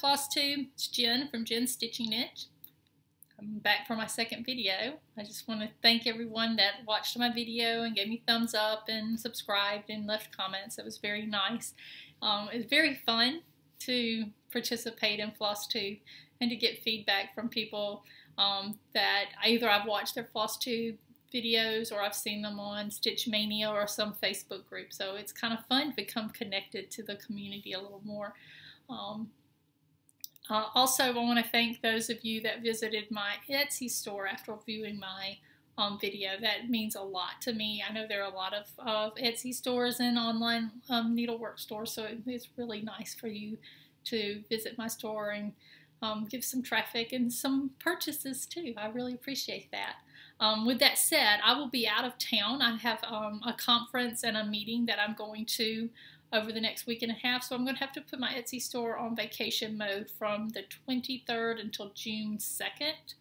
Floss Tube. It's Jen from Jen's Stitching Niche. I'm back for my second video. I just want to thank everyone that watched my video and gave me thumbs up and subscribed and left comments. It was very nice. Um, it very fun to participate in Floss Tube and to get feedback from people um, that either I've watched their Floss Tube videos or I've seen them on Stitch Maynia or some Facebook group. So it's kind of fun to become connected to the community a little more. Um, uh, also, I want to thank those of you that visited my Etsy store after viewing my um, video. That means a lot to me. I know there are a lot of, of Etsy stores and online um, needlework stores, so it's really nice for you to visit my store and um, give some traffic and some purchases too. I really appreciate that. Um, with that said, I will be out of town. I have um, a conference and a meeting that I'm going to over the next week and a half. So I'm going to have to put my Etsy store on vacation mode from the 23rd until June 2nd,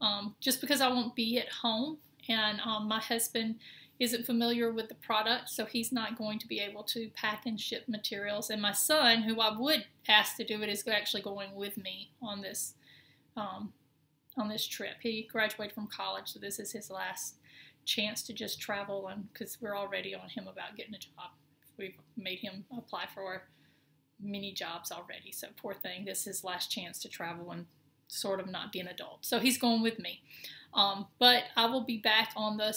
um, just because I won't be at home and um, my husband isn't familiar with the product, so he's not going to be able to pack and ship materials. And my son, who I would ask to do it, is actually going with me on this um, on this trip. He graduated from college, so this is his last chance to just travel, and because we're already on him about getting a job we've made him apply for many jobs already. So poor thing, this is his last chance to travel and sort of not be an adult. So he's going with me. Um, but I will be back on the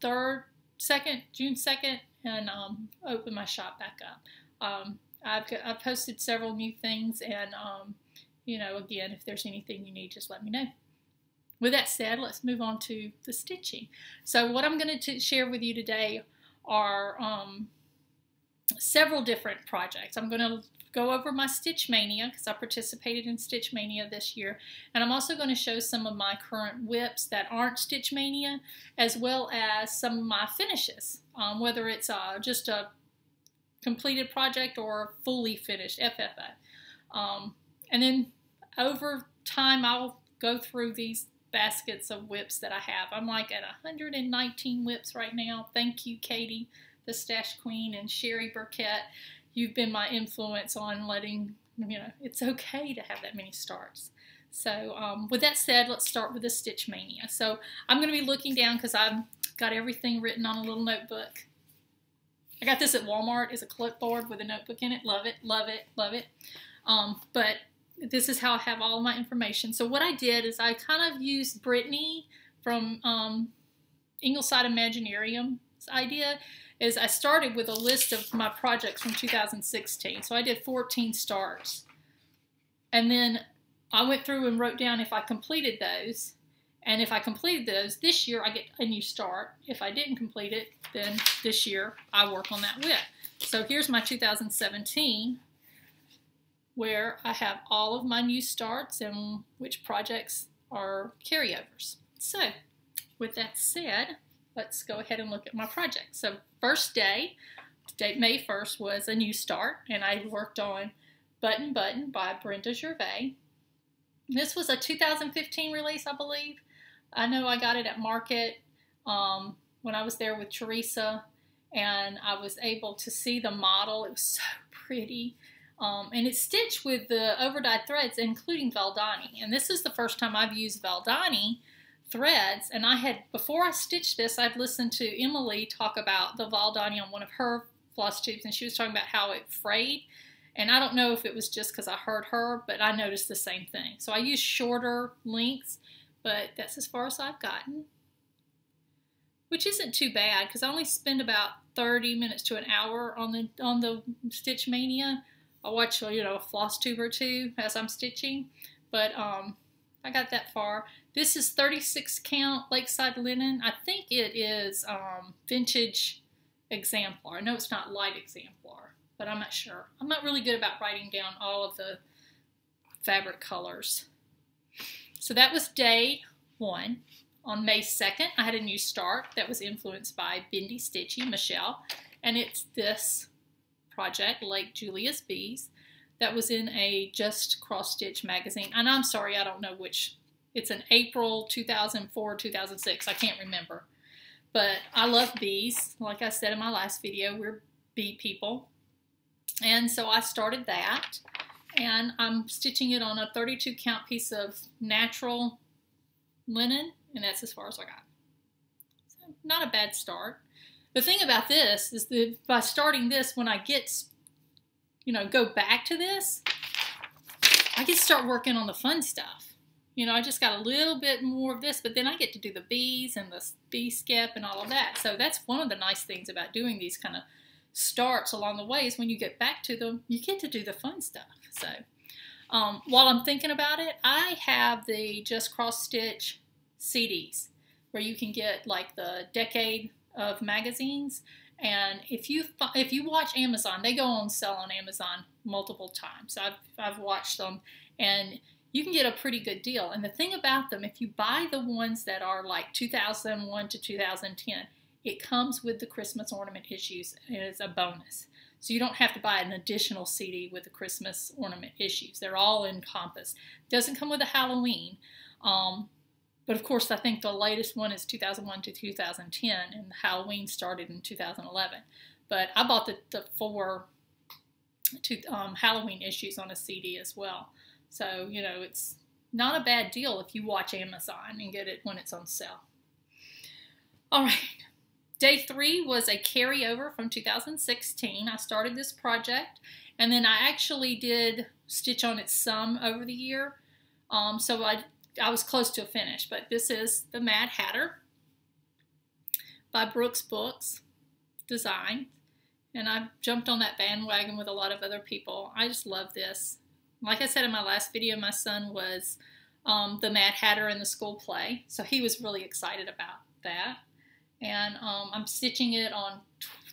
third, second, June second, and um, open my shop back up. Um, I've I've posted several new things, and um, you know, again, if there's anything you need, just let me know. With that said, let's move on to the stitching. So what I'm going to share with you today are um, several different projects. I'm going to go over my Stitch Maynia because I participated in Stitch Maynia this year. And I'm also going to show some of my current WIPs that aren't Stitch Maynia as well as some of my finishes, um, whether it's uh, just a completed project or fully finished FFO. Um, and then over time I'll go through these baskets of WIPs that I have. I'm like at 119 WIPs right now. Thank you, Katie the Stash Queen and Sherry Burkett, you've been my influence on letting, you know, it's okay to have that many starts. So um, with that said, let's start with the Stitch Maynia. So I'm going to be looking down because I've got everything written on a little notebook. I got this at Walmart as a clipboard with a notebook in it. Love it, love it, love it. Um, but this is how I have all my information. So what I did is I kind of used Brittany from um, Ingleside Imaginarium's idea is I started with a list of my projects from 2016. So I did 14 starts. And then I went through and wrote down if I completed those. And if I completed those this year, I get a new start. If I didn't complete it, then this year I work on that WIP. So here's my 2017 where I have all of my new starts and which projects are carryovers. So with that said, let's go ahead and look at my project. So first day, May 1st, was a new start, and I worked on Button Button by Brenda Gervais. This was a 2015 release, I believe. I know I got it at Market um, when I was there with Teresa, and I was able to see the model. It was so pretty. Um, and it's stitched with the overdyed threads, including Valdani. And this is the first time I've used Valdani threads. And I had, before I stitched this, I'd listened to Emily talk about the Valdani on one of her floss tubes, and she was talking about how it frayed. And I don't know if it was just because I heard her, but I noticed the same thing. So I used shorter lengths, but that's as far as I've gotten. Which isn't too bad because I only spend about 30 minutes to an hour on the on the Stitch Maynia. I watch you know a floss tube or two as I'm stitching, but um, I got that far. This is 36 count Lakeside Linen. I think it is um, vintage exemplar. I know it's not light exemplar, but I'm not sure. I'm not really good about writing down all of the fabric colors. So that was day one. On May 2nd, I had a new start that was influenced by Bendy Stitchy, Michelle, and it's this project, Lake Julia's Bees, that was in a Just Cross Stitch magazine. And I'm sorry, I don't know which it's an April 2004, 2006. I can't remember. But I love bees. Like I said in my last video, we're bee people. And so I started that. and I'm stitching it on a 32 count piece of natural linen, and that's as far as I got. So not a bad start. The thing about this is that by starting this, when I get, you know, go back to this, I can start working on the fun stuff. You know, I just got a little bit more of this, but then I get to do the bees and the bee skip and all of that. So that's one of the nice things about doing these kind of starts along the way is when you get back to them, you get to do the fun stuff. So um, while I'm thinking about it, I have the Just Cross Stitch CDs where you can get like the decade of magazines. And if you if you watch Amazon, they go on sale on Amazon multiple times. I've I've watched them, and you can get a pretty good deal. And the thing about them, if you buy the ones that are like 2001 to 2010, it comes with the Christmas ornament issues as a bonus. So you don't have to buy an additional CD with the Christmas ornament issues. They're all encompassed. Doesn't come with a Halloween. Um, but of course, I think the latest one is 2001 to 2010, and the Halloween started in 2011. But I bought the, the four two, um, Halloween issues on a CD as well. So, you know, it's not a bad deal if you watch Amazon and get it when it's on sale. All right. Day three was a carryover from 2016. I started this project and then I actually did stitch on it some over the year. Um, so I, I was close to a finish, but this is the Mad Hatter by Brooke's Books design. And I jumped on that bandwagon with a lot of other people. I just love this. Like I said in my last video, my son was um, the Mad Hatter in the school play. So he was really excited about that. And um, I'm stitching it on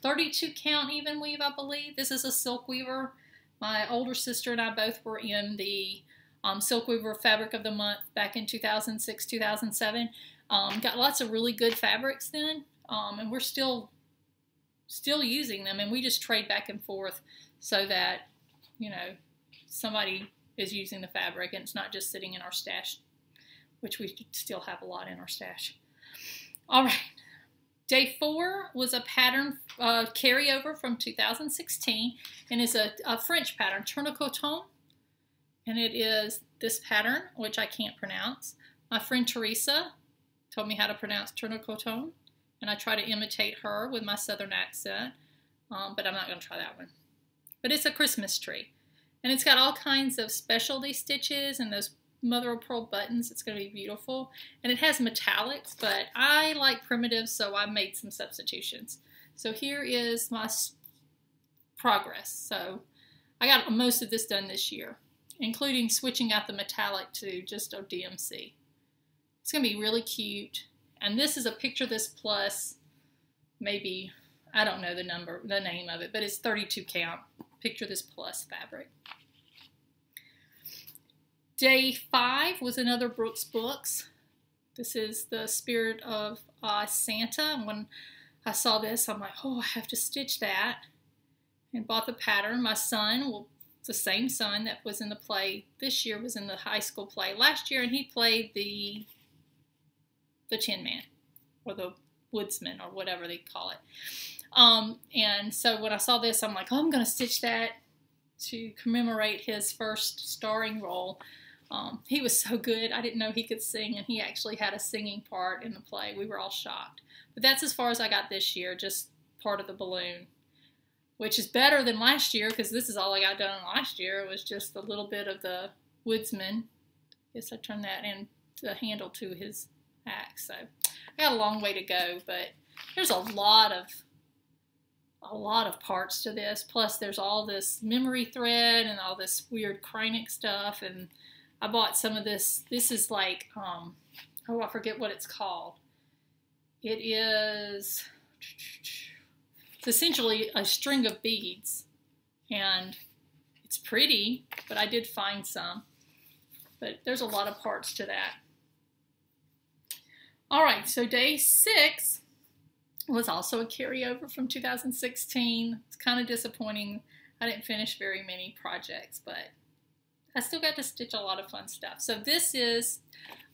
32 count even weave I believe. This is a silk weaver. My older sister and I both were in the um, silk weaver fabric of the month back in 2006 2007 um, got lots of really good fabrics then um, and we're still still using them and we just trade back and forth so that you know somebody is using the fabric and it's not just sitting in our stash which we still have a lot in our stash all right Day four was a pattern uh, carryover from 2016 and is a, a French pattern, Tourne-Coton. And it is this pattern, which I can't pronounce. My friend Teresa told me how to pronounce Tourne-Coton, and I try to imitate her with my southern accent, um, but I'm not going to try that one. But it's a Christmas tree. And it's got all kinds of specialty stitches and those mother of pearl buttons. It's going to be beautiful. And it has metallics, but I like primitives, so I made some substitutions. So here is my progress. So I got most of this done this year, including switching out the metallic to just a DMC. It's going to be really cute. And this is a Picture This Plus, maybe, I don't know the number, the name of it, but it's 32 count Picture This Plus fabric. Day five was another Brooke's Books. This is the Spirit of uh, Santa. And when I saw this, I'm like, oh, I have to stitch that. And bought the pattern. My son, well, the same son that was in the play this year was in the high school play last year, and he played the the Tin Man or the Woodsman or whatever they call it. Um, and so when I saw this, I'm like, oh, I'm going to stitch that to commemorate his first starring role. Um, he was so good. I didn't know he could sing, and he actually had a singing part in the play. We were all shocked. But that's as far as I got this year, just part of the balloon, which is better than last year because this is all I got done last year. It was just a little bit of the woodsman. I guess I turned that in the handle to his axe. So I got a long way to go, but there's a lot of a lot of parts to this. Plus, there's all this memory thread and all this weird Kreinik stuff and I bought some of this. This is like, um, oh, I forget what it's called. It is, it's essentially a string of beads. And it's pretty, but I did find some. But there's a lot of parts to that. All right, so day six was also a carryover from 2016. It's kind of disappointing. I didn't finish very many projects, but I still got to stitch a lot of fun stuff. So this is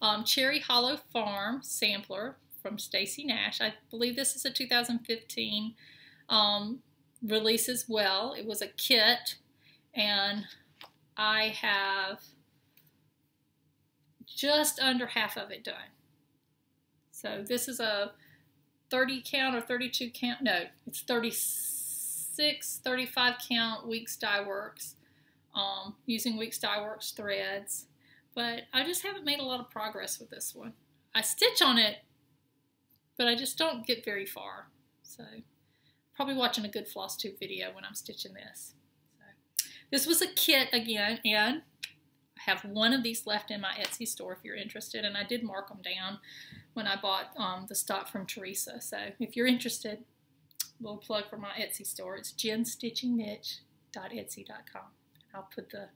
um, Cherry Hollow Farm sampler from Stacy Nash. I believe this is a 2015 um, release as well. It was a kit and I have just under half of it done. So this is a 30 count or 32 count. No, it's 36, 35 count Weeks Dye Works um, using Weeks Dye Works threads. But I just haven't made a lot of progress with this one. I stitch on it, but I just don't get very far. So probably watching a good floss tube video when I'm stitching this. So, this was a kit again, and have one of these left in my Etsy store if you're interested, and I did mark them down when I bought um, the stock from Teresa. So if you're interested, little plug for my Etsy store. It's jenstitchingniche.etsy.com. I'll put the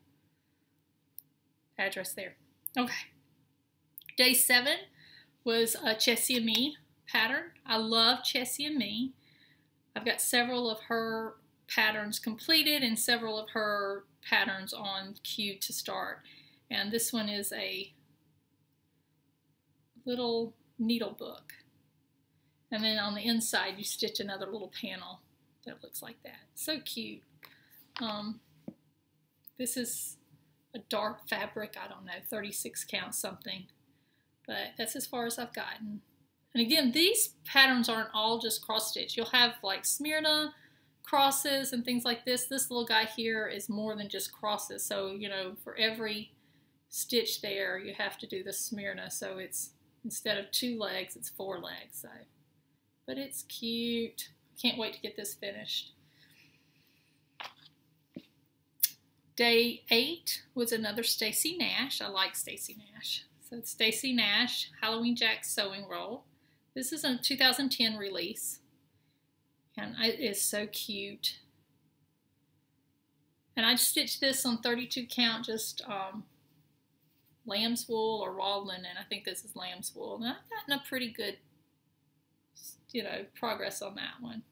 address there. Okay. Day seven was a Chessie and Me pattern. I love Chessie and Me. I've got several of her patterns completed and several of her patterns on queue to start. And this one is a little needle book. And then on the inside, you stitch another little panel that looks like that. So cute. Um, this is a dark fabric, I don't know, 36 count something. But that's as far as I've gotten. And again, these patterns aren't all just cross stitch. You'll have like Smyrna crosses and things like this. This little guy here is more than just crosses. So, you know, for every stitch there, you have to do the Smyrna. So it's Instead of two legs, it's four legs. So, but it's cute. Can't wait to get this finished. Day eight was another Stacy Nash. I like Stacy Nash. So it's Stacy Nash Halloween Jack Sewing Roll. This is a 2010 release. And it is so cute. And I stitched this on 32 count, just um, lamb's wool or raw linen. I think this is lamb's wool. And I've gotten a pretty good, you know, progress on that one.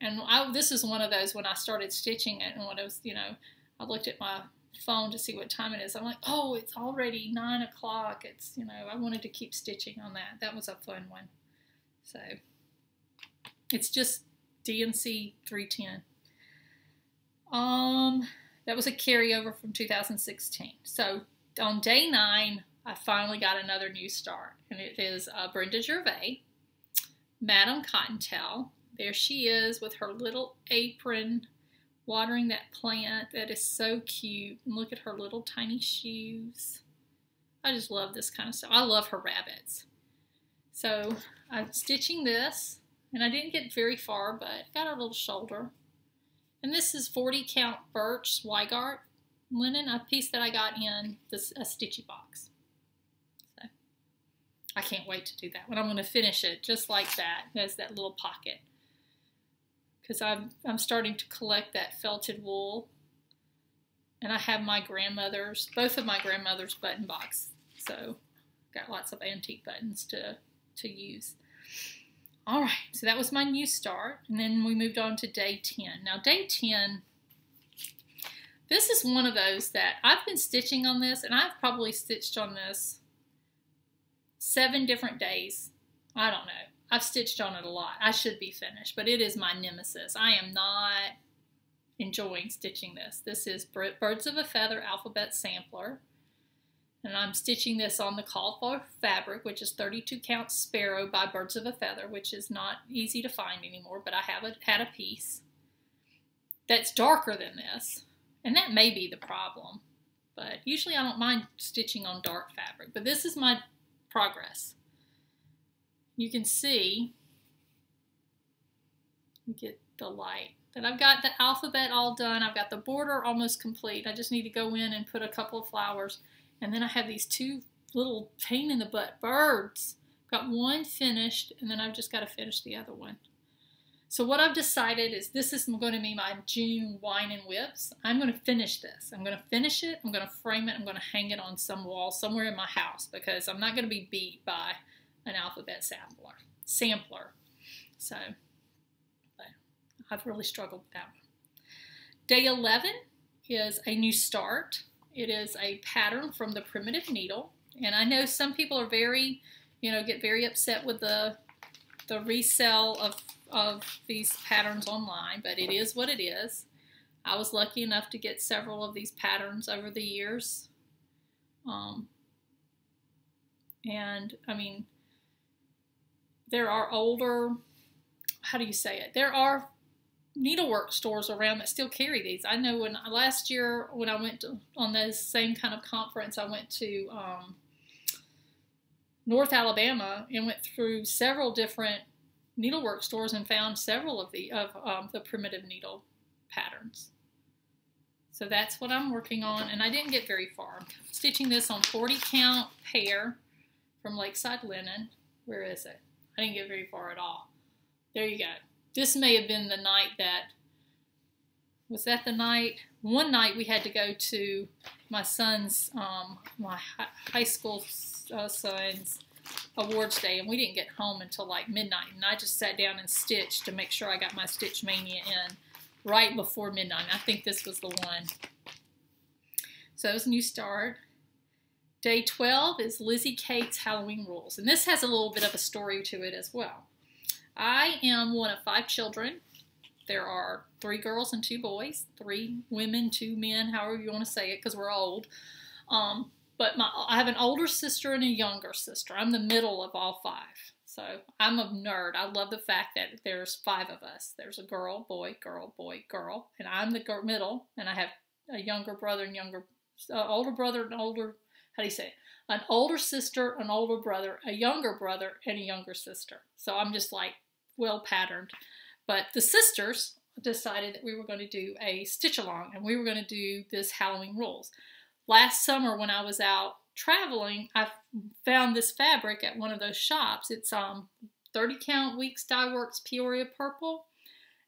And I, this is one of those when I started stitching it and when it was, you know, I looked at my phone to see what time it is. I'm like, oh, it's already nine o'clock. It's, you know, I wanted to keep stitching on that. That was a fun one. So it's just DMC 310. Um, that was a carryover from 2016. So on day nine, I finally got another new start, and it is uh, Brenda Gervais, Madame Cottontail. There she is with her little apron watering that plant. That is so cute. And look at her little tiny shoes. I just love this kind of stuff. I love her rabbits. So I'm stitching this, and I didn't get very far, but got a little shoulder. And this is 40 count birch Zweigart linen, a piece that I got in this a stitchy box. So I can't wait to do that one. I'm going to finish it just like that. There's that little pocket. Because I'm, I'm starting to collect that felted wool. And I have my grandmother's, both of my grandmother's button box. So got lots of antique buttons to, to use. All right, so that was my new start. And then we moved on to day 10. Now, day 10 this is one of those that I've been stitching on this, and I've probably stitched on this seven different days. I don't know. I've stitched on it a lot. I should be finished, but it is my nemesis. I am not enjoying stitching this. This is Birds of a Feather Alphabet Sampler. And I'm stitching this on the called for fabric, which is 32 count Sparrow by Birds of a Feather, which is not easy to find anymore, but I have a, had a piece that's darker than this. And that may be the problem. But usually I don't mind stitching on dark fabric. But this is my progress. You can see, get the light, that I've got the alphabet all done. I've got the border almost complete. I just need to go in and put a couple of flowers. And then I have these two little pain in the butt birds. Got one finished, and then I've just got to finish the other one. So what I've decided is this is going to be my June wine and WIPs. I'm going to finish this. I'm going to finish it. I'm going to frame it. I'm going to hang it on some wall somewhere in my house because I'm not going to be beat by an alphabet sampler. Sampler. So I've really struggled with that one. Day 11 is a new start. It is a pattern from the primitive needle. And I know some people are very, you know, get very upset with the the resell of, of these patterns online, but it is what it is. I was lucky enough to get several of these patterns over the years. Um, and I mean, there are older, how do you say it? There are needlework stores around that still carry these. I know when last year when I went to, on this same kind of conference, I went to um, North Alabama and went through several different needlework stores and found several of the of um, the primitive needle patterns. So that's what I'm working on, and I didn't get very far. I'm stitching this on 40 count pair from Lakeside Linen. Where is it? I didn't get very far at all. There you go. This may have been the night that, was that the night? One night we had to go to my son's, um, my high school uh, son's awards day, and we didn't get home until like midnight. And I just sat down and stitched to make sure I got my Stitch Maynia in right before midnight. I think this was the one. So it was a New Start. Day 12 is Lizzie Kate's Halloween Rules. And this has a little bit of a story to it as well. I am one of five children. There are three girls and two boys, three women, two men, however you want to say it, because we're old. Um, but my, I have an older sister and a younger sister. I'm the middle of all five. So I'm a nerd. I love the fact that there's five of us. There's a girl, boy, girl, boy, girl, and I'm the middle, and I have a younger brother and younger, uh, older brother and older, how do you say it? An older sister, an older brother, a younger brother, and a younger sister. So I'm just like well patterned. But the sisters decided that we were going to do a stitch along and we were going to do this Halloween rules last summer when I was out traveling, I found this fabric at one of those shops. It's um 30 count Weeks Dye Works Peoria Purple,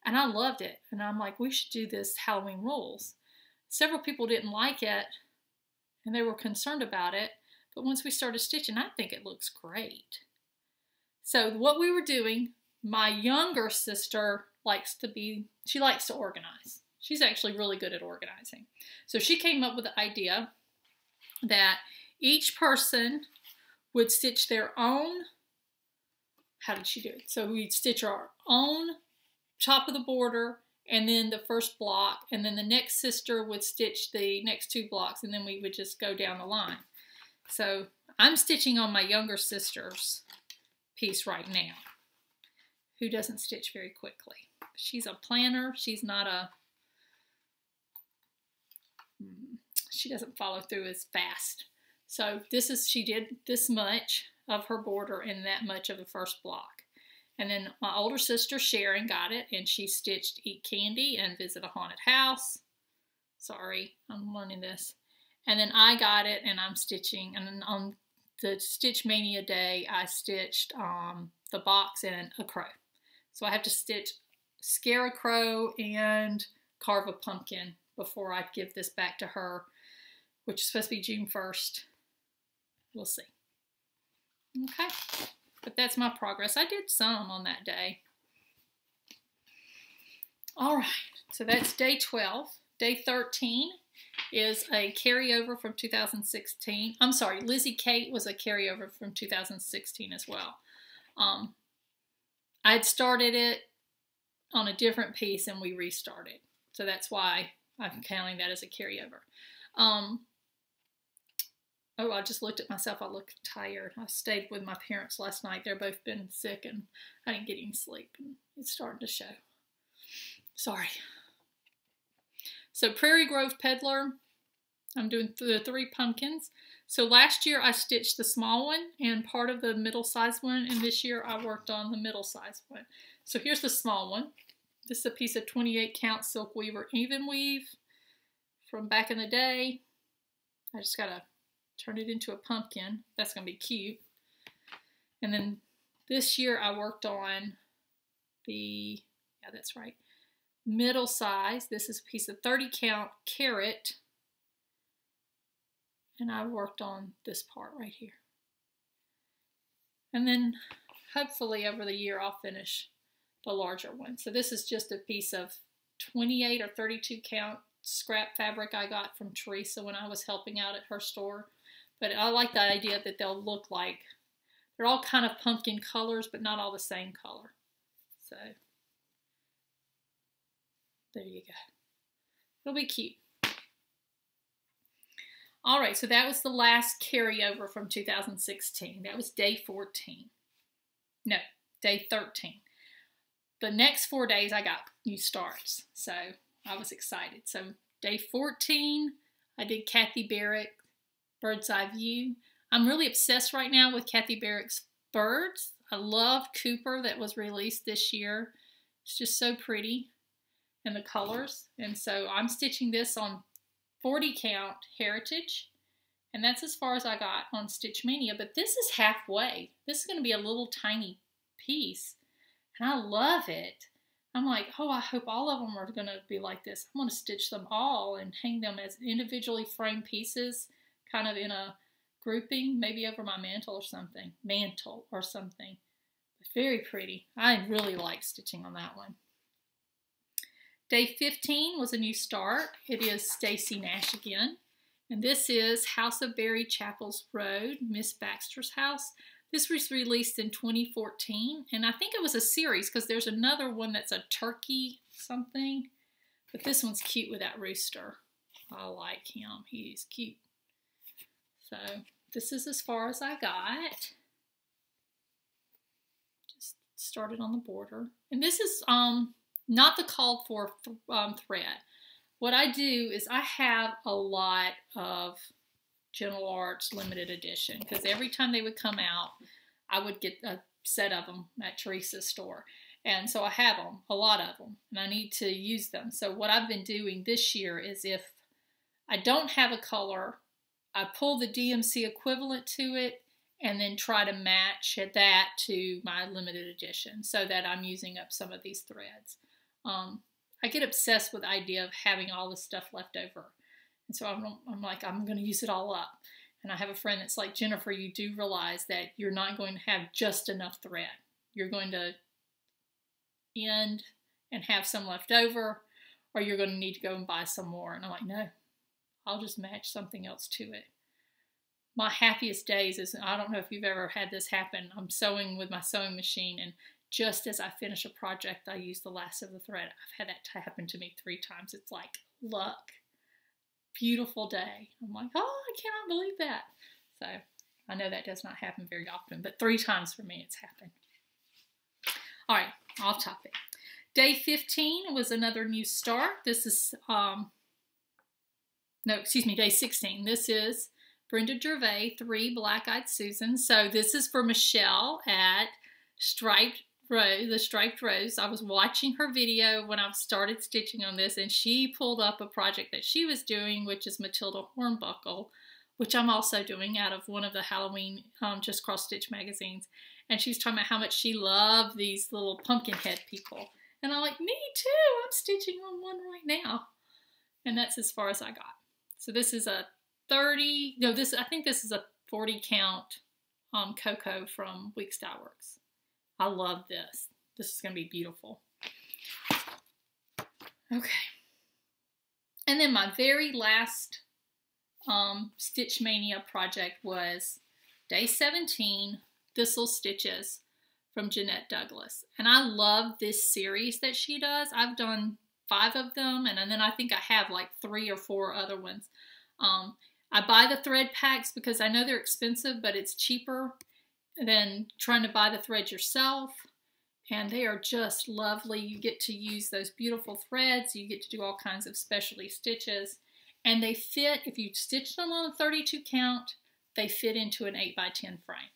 and I loved it. And I'm like, we should do this Halloween rolls. Several people didn't like it, and they were concerned about it. But once we started stitching, I think it looks great. So what we were doing, my younger sister likes to be, she likes to organize. She's actually really good at organizing. So she came up with the idea that each person would stitch their own, how did she do it? So we'd stitch our own top of the border and then the first block, and then the next sister would stitch the next two blocks, and then we would just go down the line. So I'm stitching on my younger sister's piece right now, who doesn't stitch very quickly. She's a planner. She's not a she doesn't follow through as fast. So this is, she did this much of her border and that much of the first block. And then my older sister Sharon got it and she stitched Eat Candy and Visit a Haunted House. Sorry, I'm learning this. And then I got it and I'm stitching. And on the Stitch Maynia day, I stitched um, the box and a crow. So I have to stitch scare a crow and carve a pumpkin before I give this back to her, which is supposed to be June 1st. We'll see. Okay, but that's my progress. I did some on that day. All right, so that's day 12. Day 13 is a carryover from 2016. I'm sorry, Lizzie Kate was a carryover from 2016 as well. Um, I had started it on a different piece and we restarted. So that's why I'm counting that as a carryover. Um, oh, I just looked at myself. I look tired. I stayed with my parents last night. They're both been sick and I didn't get any sleep. And it's starting to show. Sorry. So Prairie Grove Peddler, I'm doing the three pumpkins. So last year I stitched the small one and part of the middle size one, and this year I worked on the middle size one. So here's the small one. This is a piece of 28 count Silk Weaver Even Weave from back in the day. I just gotta turn it into a pumpkin. That's gonna be cute. And then this year I worked on the, yeah, that's right, middle size. This is a piece of 30 count carrot. And I worked on this part right here. And then hopefully over the year I'll finish the larger one. So this is just a piece of 28 or 32 count scrap fabric I got from Teresa when I was helping out at her store. But I like the idea that they'll look like, they're all kind of pumpkin colors, but not all the same color. So, there you go. It'll be cute. All right, so that was the last carryover from 2016. That was day 14. No, day 13. The next four days I got new starts, so I was excited. So day 14, I did Kathy Barrick Bird's Eye View. I'm really obsessed right now with Kathy Barrick's birds. I love Cooper that was released this year. It's just so pretty and the colors. And so I'm stitching this on 40 count Heritage. And that's as far as I got on Stitch Maynia. But this is halfway. This is going to be a little tiny piece. And I love it. I'm like, oh, I hope all of them are going to be like this. I'm going to stitch them all and hang them as individually framed pieces, kind of in a grouping, maybe over my mantle or something. Mantle or something. Very pretty. I really like stitching on that one. Day 15 was a new start. It is Stacy Nash again. And this is House of Berry Chapels Road, Miss Baxter's house. This was released in 2014, and I think it was a series because there's another one that's a turkey something. But this one's cute with that rooster. I like him. He's cute. So this is as far as I got. Just started on the border. And this is um not the called for um, thread. What I do is I have a lot of Gentle Arts limited edition because every time they would come out, I would get a set of them at Teresa's store. And so I have them, a lot of them, and I need to use them. So what I've been doing this year is if I don't have a color, I pull the DMC equivalent to it and then try to match that to my limited edition so that I'm using up some of these threads. Um, I get obsessed with the idea of having all this stuff left over. And so I'm, I'm like, I'm going to use it all up. And I have a friend that's like, Jennifer, you do realize that you're not going to have just enough thread. You're going to end and have some left over, or you're going to need to go and buy some more. And I'm like, no, I'll just match something else to it. My happiest days is, I don't know if you've ever had this happen. I'm sewing with my sewing machine, and just as I finish a project, I use the last of the thread. I've had that happen to me three times. It's like luck. Beautiful day. I'm like, oh, I cannot believe that. So I know that does not happen very often, but three times for me it's happened. All right, off topic. Day 15 was another new start. This is, um, no, excuse me, day 16. This is Brenda Gervais, Three Black-Eyed Susan. So this is for Michelle at Striped Rose, the striped rose. I was watching her video when I started stitching on this, and she pulled up a project that she was doing, which is Matilda Hornbuckle, which I'm also doing out of one of the Halloween um, Just Cross Stitch magazines. And she's talking about how much she loved these little pumpkin head people. And I'm like, me too. I'm stitching on one right now. And that's as far as I got. So this is a 30, no, this I think this is a 40 count um, Coco from Weeks Dye Works. I love this. This is going to be beautiful. Okay. And then my very last um, Stitch Maynia project was day 17, Thistle Stitches from Jeanette Douglas. And I love this series that she does. I've done five of them, and, and then I think I have like three or four other ones. Um, I buy the thread packs because I know they're expensive, but it's cheaper than trying to buy the thread yourself. And they are just lovely. You get to use those beautiful threads. You get to do all kinds of specialty stitches. And they fit, if you stitch them on a 32 count, they fit into an 8 by 10 frame.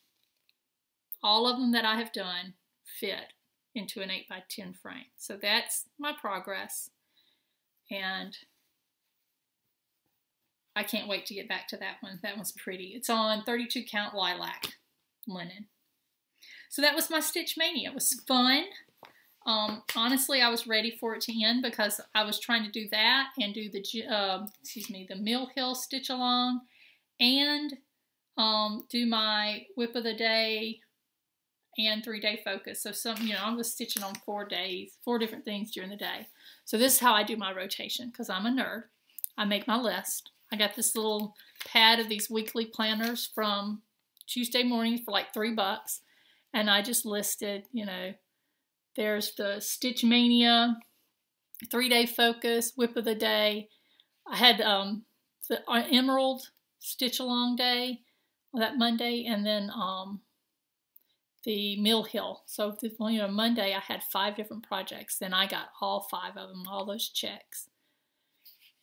All of them that I have done fit into an 8 by 10 frame. So that's my progress. And I can't wait to get back to that one. That one's pretty. It's on 32 count lilac linen. So that was my Stitch Maynia. It was fun. Um, honestly, I was ready for it to end because I was trying to do that and do the, uh, excuse me, the Mill Hill Stitch Along and um, do my WIP of the Day and three day focus. So some, you know, I'm just stitching on four days, four different things during the day. So this is how I do my rotation because I'm a nerd. I make my list. I got this little pad of these weekly planners from Tuesday mornings for like three bucks. And I just listed, you know, there's the Stitch Maynia, three day focus, WIP of the day, I had um, the uh, Emerald Stitch Along Day that Monday, and then um, the Mill Hill. So, the, you know, Monday I had five different projects. Then I got all five of them, all those checks.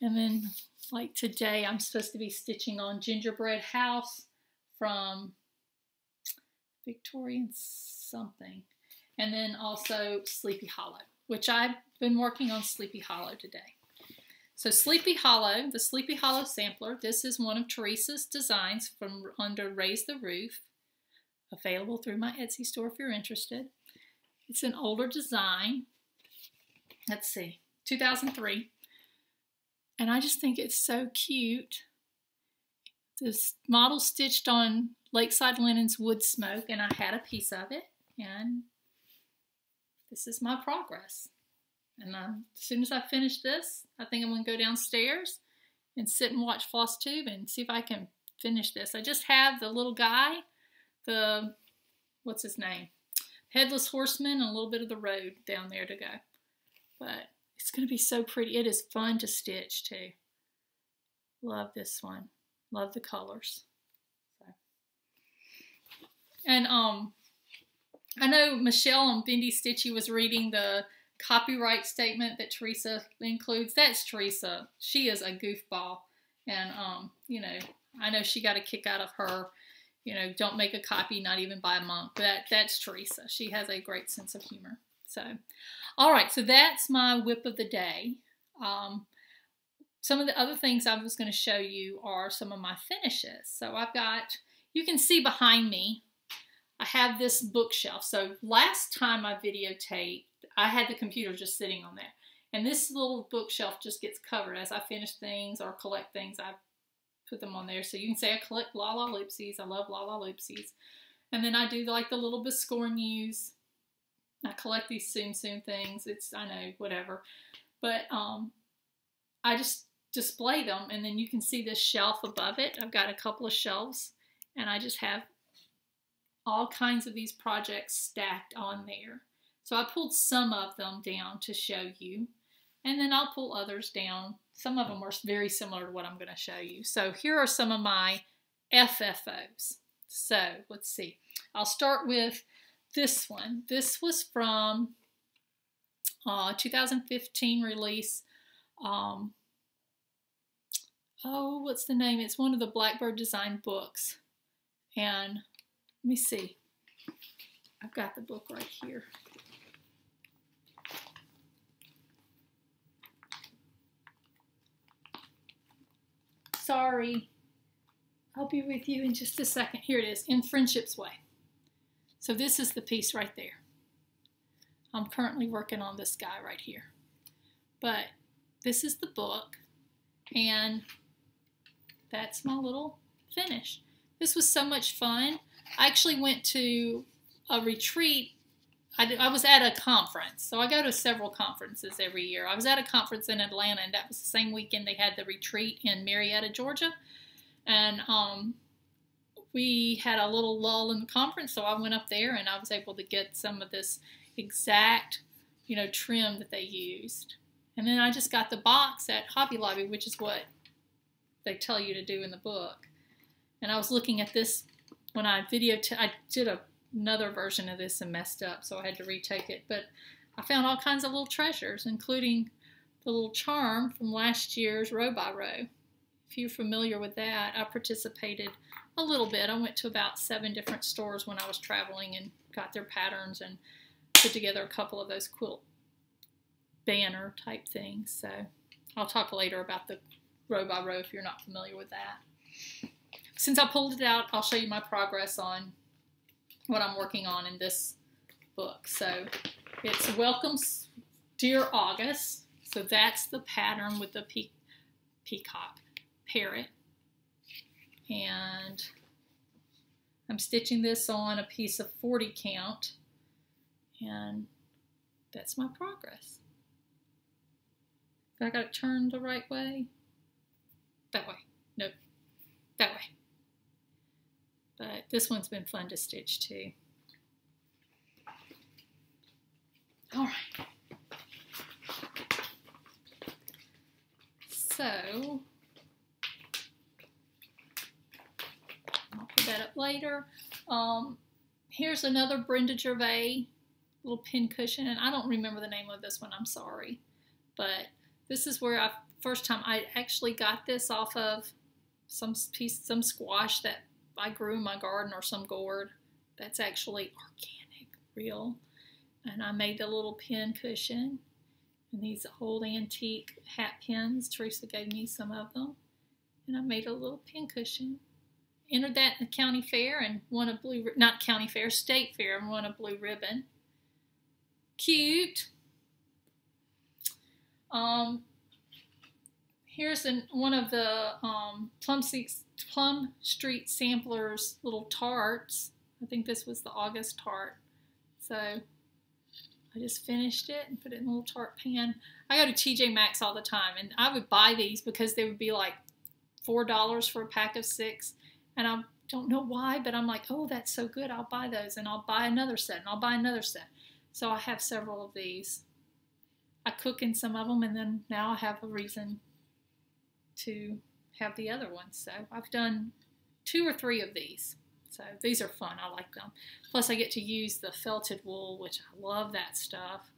And then, like today, I'm supposed to be stitching on Gingerbread House from Victorian something. And then also Sleepy Hollow, which I've been working on Sleepy Hollow today. So Sleepy Hollow, the Sleepy Hollow sampler, this is one of Teresa's designs from under Raise the Roof, available through my Etsy store if you're interested. It's an older design. Let's see, 2003. And I just think it's so cute. This model stitched on Lakeside Linens Wood Smoke, and I had a piece of it, and this is my progress. And um, as soon as I finish this, I think I'm going to go downstairs and sit and watch Flosstube and see if I can finish this. I just have the little guy, the, what's his name? Headless Horseman and a little bit of the road down there to go. But it's going to be so pretty. It is fun to stitch too. Love this one. Love the colors. And um, I know Michelle on Bendy Stitchy was reading the copyright statement that Teresa includes. That's Teresa. She is a goofball. And, um, you know, I know she got a kick out of her, you know, don't make a copy, not even by a monk. But that, that's Teresa. She has a great sense of humor. So, all right, so that's my WIP of the day. Um, some of the other things I was going to show you are some of my finishes. So I've got, you can see behind me, I have this bookshelf. So last time I videotaped, I had the computer just sitting on there. And this little bookshelf just gets covered. As I finish things or collect things, I put them on there. So you can say I collect Lalaloopsies. I love Lalaloopsies. And then I do like the little Biscornus. I collect these Tsum Tsum things. It's, I know, whatever. But um, I just display them and then you can see this shelf above it. I've got a couple of shelves and I just have all kinds of these projects stacked on there. So I pulled some of them down to show you and then I'll pull others down. Some of them are very similar to what I'm going to show you. So here are some of my FFOs. So let's see. I'll start with this one. This was from uh, 2015 release. Um, oh, what's the name? It's one of the Blackbird Design books. And let me see. I've got the book right here. Sorry. I'll be with you in just a second. Here it is, In Friendship's Way. So this is the piece right there. I'm currently working on this guy right here. But this is the book, and that's my little finish. This was so much fun. I actually went to a retreat. I, I was at a conference, so I go to several conferences every year. I was at a conference in Atlanta, and that was the same weekend they had the retreat in Marietta, Georgia. And um, we had a little lull in the conference, so I went up there and I was able to get some of this exact, you know, trim that they used. And then I just got the box at Hobby Lobby, which is what they tell you to do in the book. And I was looking at this when I videotaped, I did a, another version of this and messed up, so I had to retake it. But I found all kinds of little treasures, including the little charm from last year's Row by Row. If you're familiar with that, I participated a little bit. I went to about seven different stores when I was traveling and got their patterns and put together a couple of those quilt banner type things. So I'll talk later about the row by row if you're not familiar with that. Since I pulled it out, I'll show you my progress on what I'm working on in this book. So it's Welcome Dear August. So that's the pattern with the pe peacock parrot and I'm stitching this on a piece of 40 count and that's my progress. I got it turned the right way? That way. Nope. That way. But this one's been fun to stitch too. All right. So I'll put that up later. Um, here's another Brenda Gervais little pin cushion, and I don't remember the name of this one, I'm sorry. But this is where I first time I actually got this off of some piece, some squash that I grew in my garden or some gourd that's actually organic, real. And I made a little pin cushion and these old antique hat pins. Teresa gave me some of them. And I made a little pin cushion. Entered that in the county fair and won a blue, not county fair, state fair and won a blue ribbon. Cute. Um, here's an, one of the um, Plum, Plum Street Samplers little tarts. I think this was the August tart. So I just finished it and put it in a little tart pan. I go to TJ Maxx all the time, and I would buy these because they would be like $4 for a pack of six. And I don't know why, but I'm like, oh, that's so good. I'll buy those, and I'll buy another set, and I'll buy another set. So I have several of these. I cook in some of them, and then now I have a reason to have the other ones. So I've done two or three of these. So these are fun. I like them. Plus I get to use the felted wool, which I love that stuff.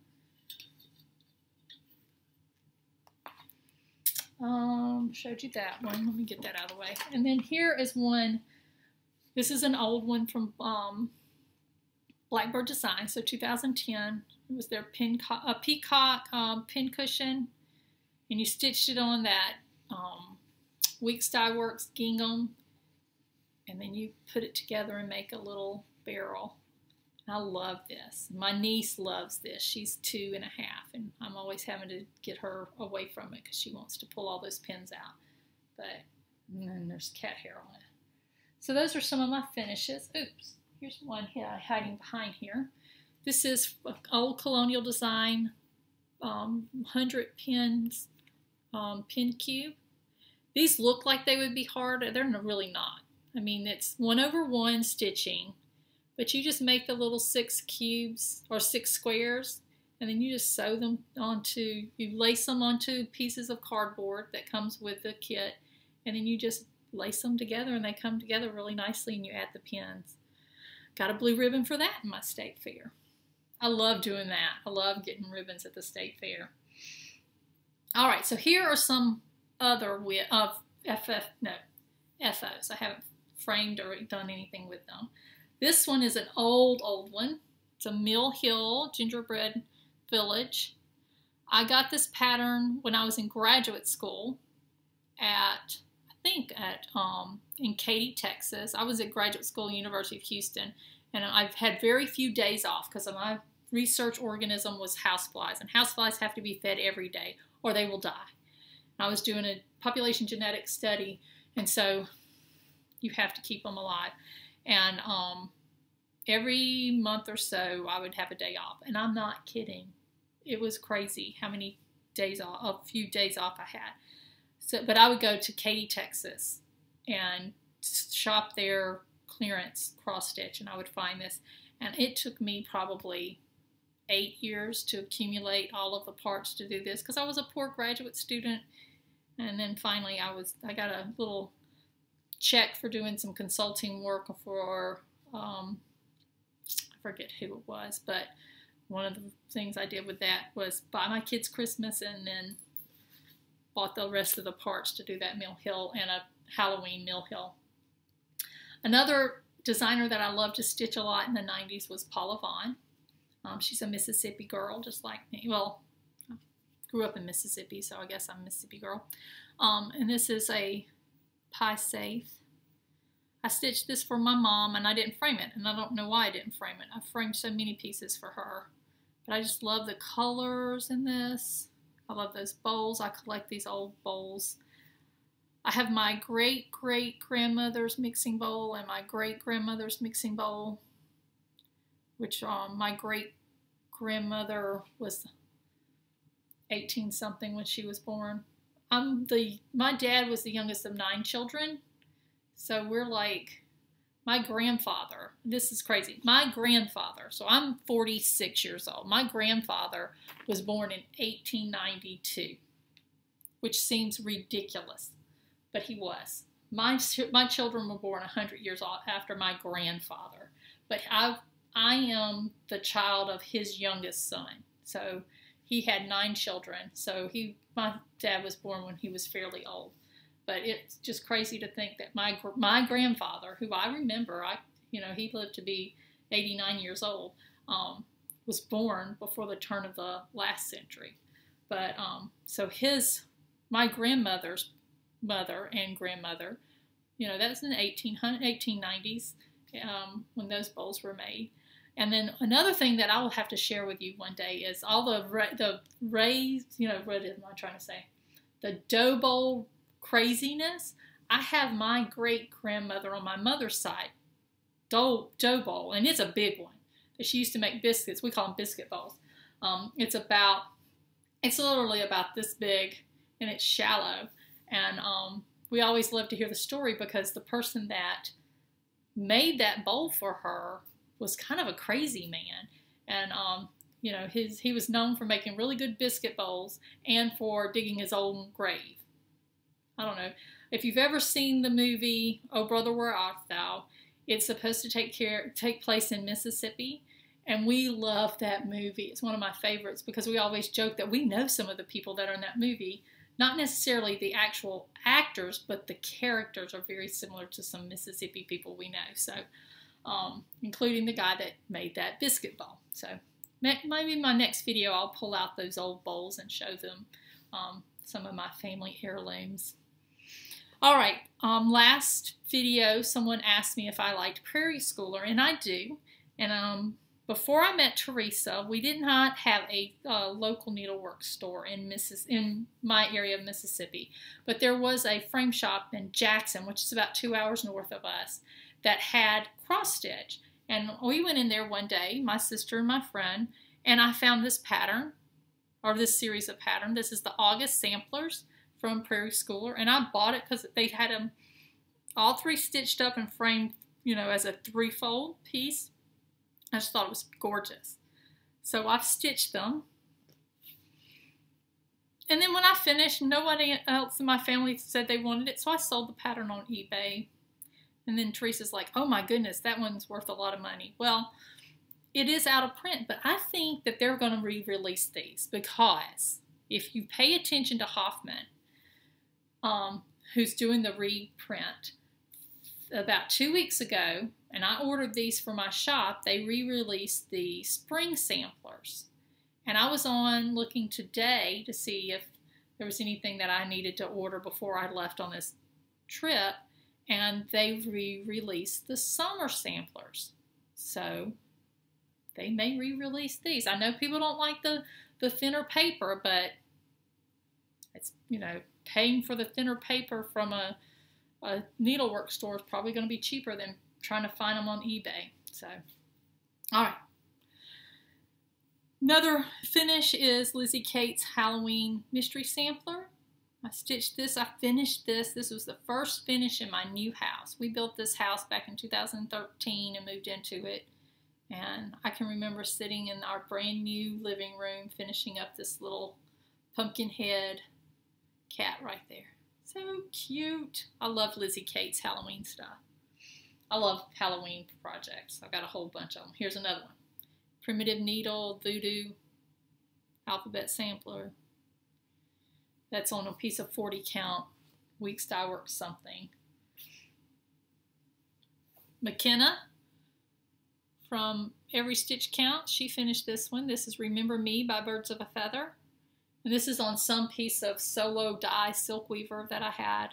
Um, showed you that one. Let me get that out of the way. And then here is one. This is an old one from um, Blackbird Design, so 2010. It was their pin a peacock um, pin cushion, and you stitched it on that um, Weeks Dye Works gingham, and then you put it together and make a little barrel. I love this. My niece loves this. She's two and a half, and I'm always having to get her away from it because she wants to pull all those pins out. But then there's cat hair on it. So those are some of my finishes. Oops. Here's one hiding behind here. This is old colonial design, um, 100 pins um, pin cube. These look like they would be hard. They're really not. I mean, it's one over one stitching, but you just make the little six cubes or six squares, and then you just sew them onto, you lace them onto pieces of cardboard that comes with the kit, and then you just lace them together and they come together really nicely and you add the pins. Got a blue ribbon for that in my state fair. I love doing that. I love getting ribbons at the state fair. All right, so here are some other with of FF no FOs. I haven't framed or done anything with them. This one is an old old one. It's a Mill Hill gingerbread village. I got this pattern when I was in graduate school at I think at um, in Katy, Texas. I was at graduate school, University of Houston, and I've had very few days off because my research organism was houseflies, and houseflies have to be fed every day or they will die. I was doing a population genetics study, and so you have to keep them alive. And um, every month or so, I would have a day off, and I'm not kidding. It was crazy how many days off, a few days off I had. So, but I would go to Katy, Texas, and shop their clearance cross stitch, and I would find this. And it took me probably eight years to accumulate all of the parts to do this because I was a poor graduate student. And then finally, I was I got a little check for doing some consulting work for um, I forget who it was, but one of the things I did with that was buy my kids Christmas and then bought the rest of the parts to do that Mill Hill and a Halloween Mill Hill. Another designer that I loved to stitch a lot in the 90s was Paula Vaughan. Um, she's a Mississippi girl, just like me. Well, grew up in Mississippi, so I guess I'm a Mississippi girl. Um, and this is a pie safe. I stitched this for my mom, and I didn't frame it, and I don't know why I didn't frame it. I framed so many pieces for her. But I just love the colors in this. I love those bowls. I collect these old bowls. I have my great great grandmother's mixing bowl and my great grandmother's mixing bowl, which um, my great grandmother was 18 something when she was born. I'm the my dad was the youngest of nine children, so we're like my grandfather, this is crazy. My grandfather, so I'm 46 years old. My grandfather was born in 1892. which seems ridiculous, but he was. My, my children were born 100 years after my grandfather, but I, I am the child of his youngest son. So he had nine children. So he, my dad was born when he was fairly old. But it's just crazy to think that my my grandfather, who I remember, I you know he lived to be 89 years old, um, was born before the turn of the last century. But um, so his my grandmother's mother and grandmother, you know, that's in the 1890s um, when those bowls were made. And then another thing that I will have to share with you one day is all the the raised, you know, what am I trying to say? The dough bowl craziness. I have my great grandmother on my mother's side, dough, dough bowl, and it's a big one. She used to make biscuits. We call them biscuit bowls. Um, it's about, it's literally about this big, and it's shallow. And um, we always love to hear the story because the person that made that bowl for her was kind of a crazy man. And, um, you know, his he was known for making really good biscuit bowls and for digging his own grave. I don't know. If you've ever seen the movie Oh Brother Where Art Thou, it's supposed to take care take place in Mississippi. And we love that movie. It's one of my favorites because we always joke that we know some of the people that are in that movie. Not necessarily the actual actors, but the characters are very similar to some Mississippi people we know. So um, including the guy that made that biscuit bowl. So maybe my next video I'll pull out those old bowls and show them um, some of my family heirlooms. All right, um, last video someone asked me if I liked Prairie Schooler, and I do. And um, before I met Teresa, we did not have a uh, local needlework store in Missis in my area of Mississippi, but there was a frame shop in Jackson, which is about two hours north of us that had cross stitch. And we went in there one day, my sister and my friend, and I found this pattern, or this series of pattern. This is the August Samplers from Prairie Schooler, and I bought it because they had them all three stitched up and framed, you know, as a threefold piece. I just thought it was gorgeous. So I've stitched them. And then when I finished, nobody else in my family said they wanted it, so I sold the pattern on eBay and then Teresa's like, oh my goodness, that one's worth a lot of money. Well, it is out of print, but I think that they're going to re release these because if you pay attention to Hoffman, um, who's doing the reprint, about two weeks ago, and I ordered these for my shop, they re released the spring samplers. And I was on looking today to see if there was anything that I needed to order before I left on this trip and they re-released the summer samplers. So they may re-release these. I know people don't like the the thinner paper, but it's you know paying for the thinner paper from a a needlework store is probably going to be cheaper than trying to find them on eBay. So, all right. Another finish is Lizzie Kate's Halloween Mystery Sampler. I stitched this, I finished this. This was the first finish in my new house. We built this house back in 2013 and moved into it. And I can remember sitting in our brand new living room finishing up this little pumpkin head cat right there. So cute. I love Lizzie Kate's Halloween stuff. I love Halloween projects. I've got a whole bunch of them. Here's another one. Primitive Needle, Voodoo, Alphabet Sampler, that's on a piece of 40 count Weeks Dye Works something. McKenna from Every Stitch Counts. She finished this one. This is Remember Me by Birds of a Feather. And this is on some piece of solo dye silk weaver that I had.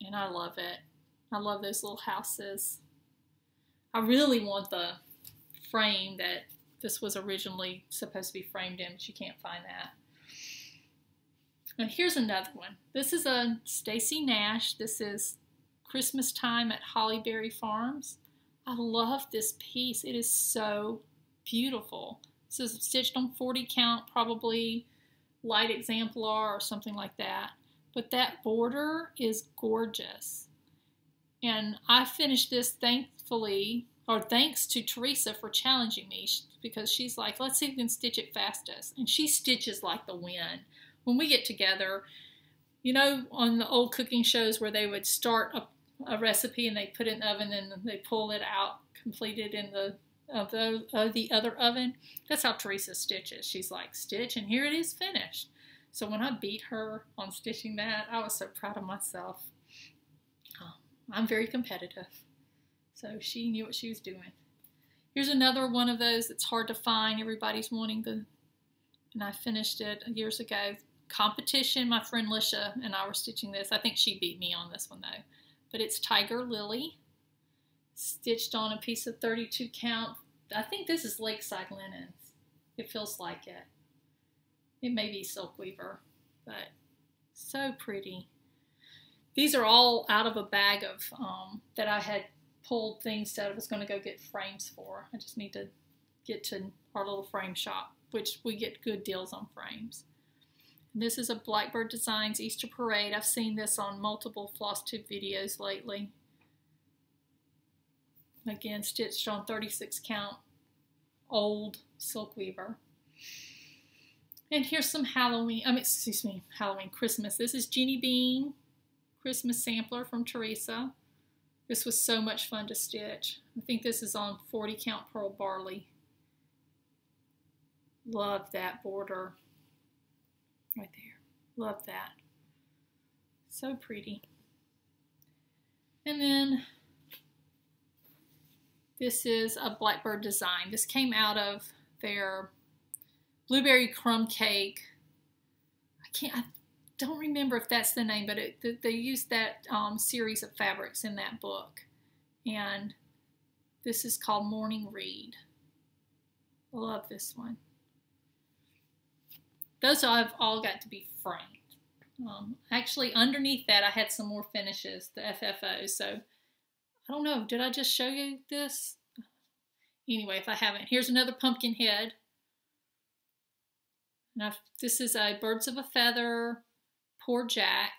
And I love it. I love those little houses. I really want the frame that this was originally supposed to be framed in, but you can't find that. And here's another one. This is a Stacy Nash. This is Christmas time at Hollyberry Farms. I love this piece. It is so beautiful. This is stitched on 40 count, probably light exemplar or something like that. But that border is gorgeous. And I finished this thankfully, or thanks to Teresa for challenging me because she's like, let's see if we can stitch it fastest. And she stitches like the wind when we get together, you know, on the old cooking shows where they would start a, a recipe and they put it in the oven and they pull it out completed in the of the, of the other oven. That's how Teresa stitches. She's like, stitch, and here it is finished. So when I beat her on stitching that, I was so proud of myself. Oh, I'm very competitive. So she knew what she was doing. Here's another one of those that's hard to find. Everybody's wanting the, and I finished it years ago. Competition, my friend Lisha and I were stitching this. I think she beat me on this one though. But it's Tiger Lily, stitched on a piece of 32 count. I think this is Lakeside Linens. It feels like it. It may be Silk Weaver, but so pretty. These are all out of a bag of um, that I had pulled things that I was going to go get frames for. I just need to get to our little frame shop, which we get good deals on frames. This is a Blackbird Designs Easter Parade. I've seen this on multiple floss tube videos lately. Again, stitched on 36 count old silk weaver. And here's some Halloween, I mean, excuse me, Halloween, Christmas. This is Jeannie Bean Christmas sampler from Teresa. This was so much fun to stitch. I think this is on 40 count pearl barley. Love that border. Right there. Love that. So pretty. And then this is a Blackbird design. This came out of their blueberry crumb cake. I can't, I don't remember if that's the name, but it, they used that um, series of fabrics in that book. And this is called Morning Read. Love this one. Those I've all got to be framed. Um, actually, underneath that, I had some more finishes, the FFO. So I don't know. Did I just show you this? Anyway, if I haven't, here's another pumpkin head. Now, this is a Birds of a Feather Poor Jack.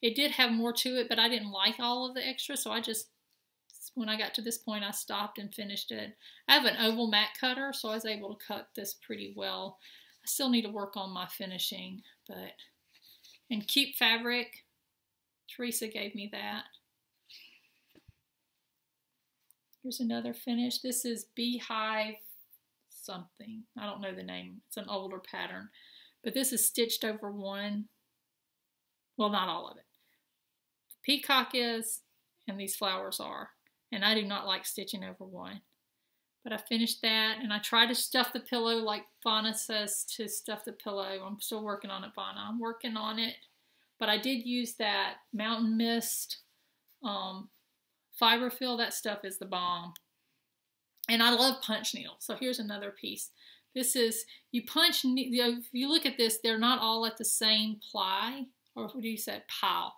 It did have more to it, but I didn't like all of the extra, so I just, when I got to this point, I stopped and finished it. I have an oval mat cutter, so I was able to cut this pretty well. Still need to work on my finishing, but, and Keep Fabric, Teresa gave me that. Here's another finish. This is Beehive something. I don't know the name. It's an older pattern. But this is stitched over one well, not all of it. The peacock is, and these flowers are. And I do not like stitching over one. But I finished that, and I try to stuff the pillow like Fauna says to stuff the pillow. I'm still working on it, Fauna. I'm working on it. But I did use that Mountain Mist um, fiberfill. That stuff is the bomb. And I love punch needles. So here's another piece. This is, you punch, if you look at this, they're not all at the same ply or what do you say, pile.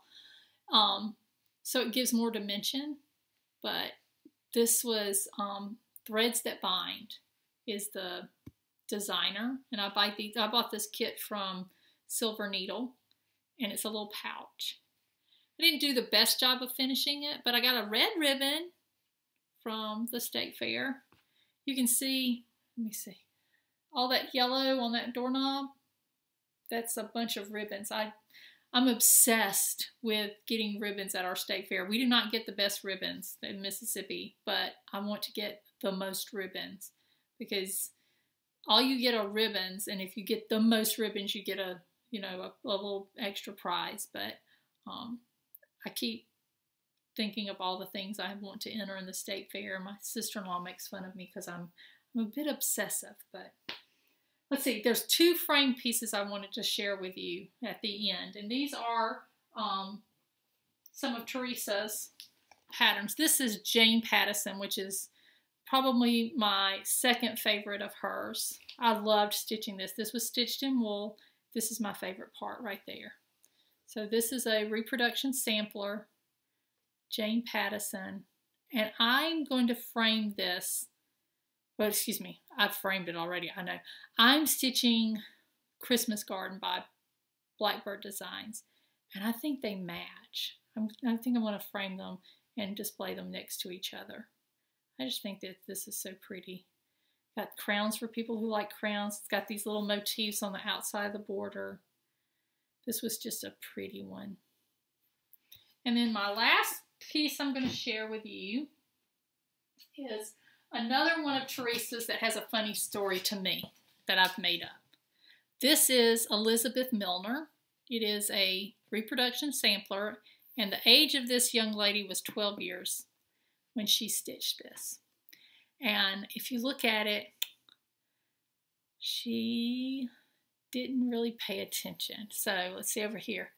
Um, so it gives more dimension, but this was um, Threads That Bind is the designer, and I buy these. I bought this kit from Silver Needle, and it's a little pouch. I didn't do the best job of finishing it, but I got a red ribbon from the state fair. You can see, let me see, all that yellow on that doorknob. That's a bunch of ribbons. I I'm obsessed with getting ribbons at our state fair. We do not get the best ribbons in Mississippi, but I want to get the most ribbons because all you get are ribbons, and if you get the most ribbons, you get a you know a, a little extra prize. But um, I keep thinking of all the things I want to enter in the state fair. My sister-in-law makes fun of me because I'm I'm a bit obsessive, but let's see, there's two frame pieces I wanted to share with you at the end. And these are um, some of Teresa's patterns. This is Jane Pattison, which is probably my second favorite of hers. I loved stitching this. This was stitched in wool. This is my favorite part right there. So this is a reproduction sampler, Jane Pattison. And I'm going to frame this well, excuse me, I've framed it already, I know. I'm stitching Christmas Garden by Blackbird Designs, and I think they match. I'm, I think I'm going to frame them and display them next to each other. I just think that this is so pretty. Got crowns for people who like crowns. It's got these little motifs on the outside of the border. This was just a pretty one. And then my last piece I'm going to share with you is another one of Teresa's that has a funny story to me that I've made up. This is Elizabeth Milner. It is a reproduction sampler, and the age of this young lady was 12 years when she stitched this. And if you look at it, she didn't really pay attention. So let's see over here.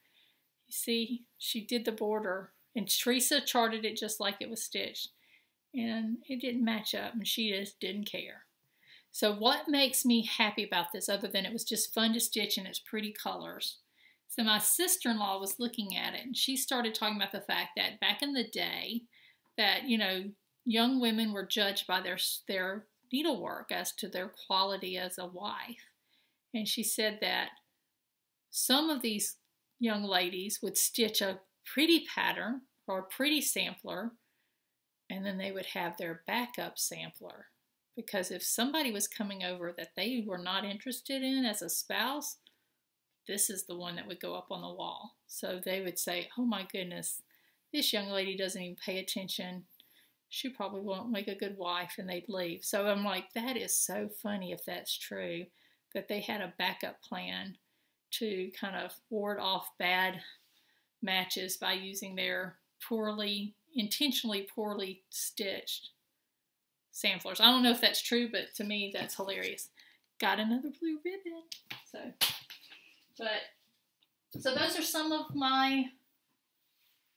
You see, she did the border, and Teresa charted it just like it was stitched. And it didn't match up, and she just didn't care. So what makes me happy about this, other than it was just fun to stitch and it's pretty colors, so my sister-in-law was looking at it, and she started talking about the fact that back in the day, that you know, young women were judged by their their needlework as to their quality as a wife. And she said that some of these young ladies would stitch a pretty pattern or a pretty sampler, and then they would have their backup sampler. Because if somebody was coming over that they were not interested in as a spouse, this is the one that would go up on the wall. So they would say, oh my goodness, this young lady doesn't even pay attention. She probably won't make a good wife, and they'd leave. So I'm like, that is so funny if that's true, that they had a backup plan to kind of ward off bad matches by using their poorly, intentionally poorly stitched samplers. I don't know if that's true, but to me, that's hilarious. Got another blue ribbon. So, but, so those are some of my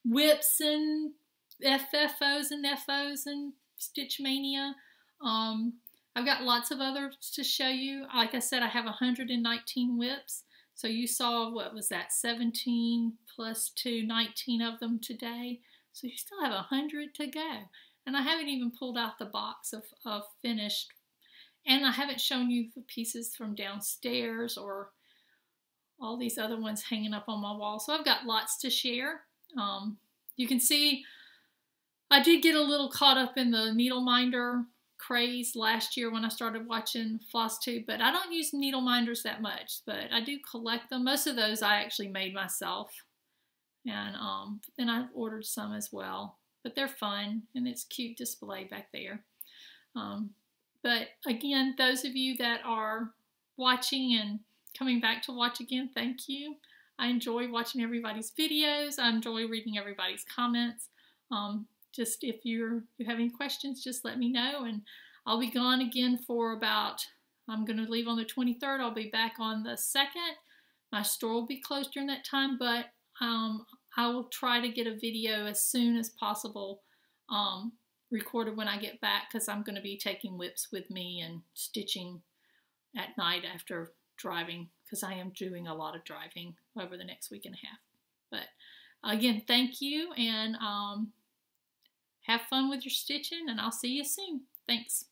WIPs and FFOs and FOs and Stitch Maynia. Um, I've got lots of others to show you. Like I said, I have 119 WIPs. So you saw, what was that, 17 plus 2, 19 of them today. So you still have 100 to go. And I haven't even pulled out the box of, of finished. And I haven't shown you the pieces from downstairs or all these other ones hanging up on my wall. So I've got lots to share. Um, you can see I did get a little caught up in the needle minder craze last year when I started watching FlossTube, but I don't use needle minders that much, but I do collect them. Most of those I actually made myself. And um, then I've ordered some as well, but they're fun and it's cute display back there. Um, but again, those of you that are watching and coming back to watch again, thank you. I enjoy watching everybody's videos. I enjoy reading everybody's comments. Um, just if you're you have any questions, just let me know. And I'll be gone again for about, I'm going to leave on the 23rd. I'll be back on the 2nd. My store will be closed during that time, but um, I will try to get a video as soon as possible um, recorded when I get back because I'm going to be taking WIPs with me and stitching at night after driving because I am doing a lot of driving over the next week and a half. But again, thank you and um, have fun with your stitching and I'll see you soon. Thanks.